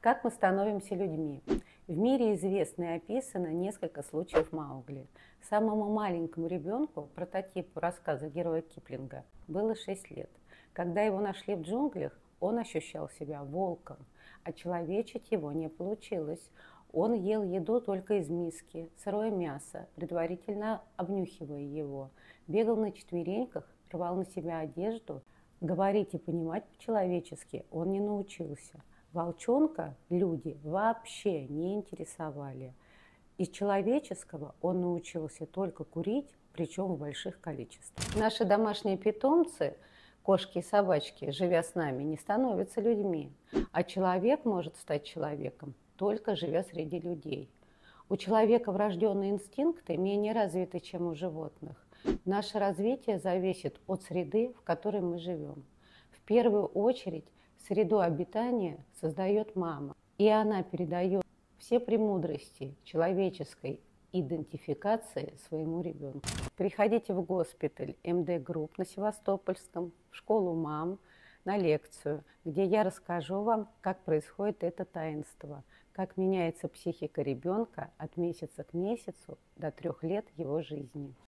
Как мы становимся людьми? В мире известно и описано несколько случаев Маугли. Самому маленькому ребенку, прототипу рассказа героя Киплинга, было 6 лет. Когда его нашли в джунглях, он ощущал себя волком, а человечить его не получилось. Он ел еду только из миски, сырое мясо, предварительно обнюхивая его, бегал на четвереньках, рвал на себя одежду. Говорить и понимать по-человечески он не научился – волчонка люди вообще не интересовали. Из человеческого он научился только курить, причем в больших количествах. Наши домашние питомцы, кошки и собачки, живя с нами, не становятся людьми. А человек может стать человеком, только живя среди людей. У человека врожденные инстинкты менее развиты, чем у животных. Наше развитие зависит от среды, в которой мы живем. В первую очередь Среду обитания создает мама, и она передает все премудрости человеческой идентификации своему ребенку. Приходите в госпиталь MD Group на Севастопольском, в школу мам, на лекцию, где я расскажу вам, как происходит это таинство, как меняется психика ребенка от месяца к месяцу до трех лет его жизни.